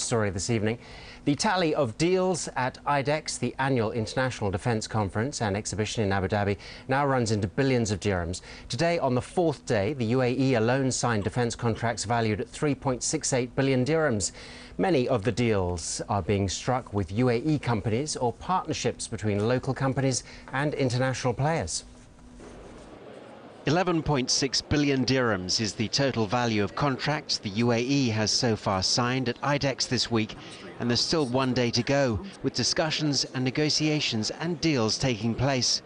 story this evening. The tally of deals at IDEX, the annual International Defence Conference and exhibition in Abu Dhabi, now runs into billions of dirhams. Today, on the fourth day, the UAE alone signed defence contracts valued at 3.68 billion dirhams. Many of the deals are being struck with UAE companies or partnerships between local companies and international players. 11.6 billion dirhams is the total value of contracts the UAE has so far signed at IDEX this week, and there's still one day to go, with discussions and negotiations and deals taking place.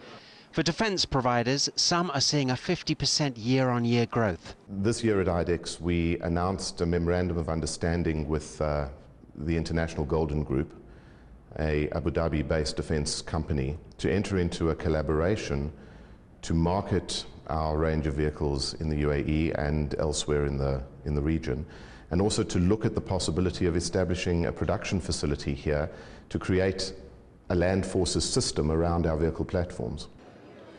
For defence providers, some are seeing a 50% year-on-year growth. This year at IDEX, we announced a memorandum of understanding with uh, the International Golden Group, a Abu Dhabi-based defence company, to enter into a collaboration to market our range of vehicles in the UAE and elsewhere in the, in the region, and also to look at the possibility of establishing a production facility here to create a land forces system around our vehicle platforms.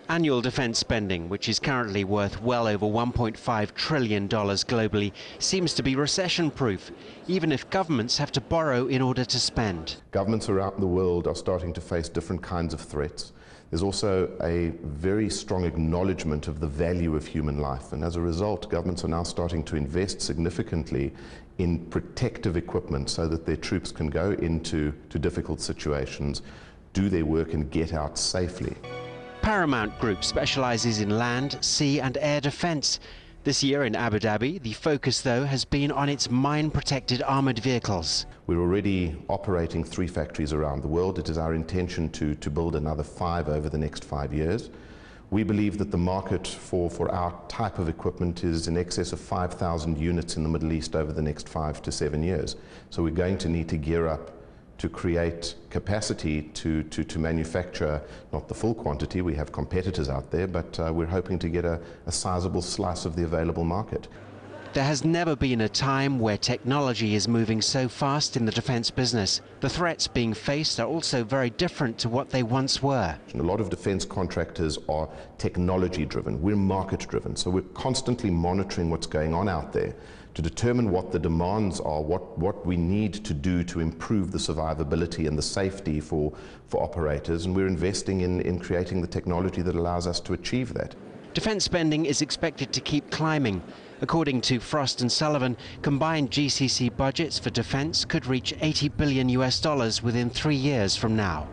Annual defence spending, which is currently worth well over $1.5 trillion globally, seems to be recession proof, even if governments have to borrow in order to spend. Governments around the world are starting to face different kinds of threats. There's also a very strong acknowledgement of the value of human life, and as a result, governments are now starting to invest significantly in protective equipment so that their troops can go into to difficult situations, do their work, and get out safely. Paramount Group specializes in land, sea, and air defense. This year in Abu Dhabi, the focus, though, has been on its mine-protected armoured vehicles. We're already operating three factories around the world. It is our intention to, to build another five over the next five years. We believe that the market for, for our type of equipment is in excess of 5,000 units in the Middle East over the next five to seven years. So we're going to need to gear up to create capacity to, to, to manufacture not the full quantity, we have competitors out there, but uh, we're hoping to get a, a sizable slice of the available market. There has never been a time where technology is moving so fast in the defence business. The threats being faced are also very different to what they once were. A lot of defence contractors are technology driven. We're market driven. So we're constantly monitoring what's going on out there to determine what the demands are, what, what we need to do to improve the survivability and the safety for, for operators. And we're investing in, in creating the technology that allows us to achieve that. Defence spending is expected to keep climbing. According to Frost and Sullivan, combined GCC budgets for defence could reach 80 billion US dollars within three years from now.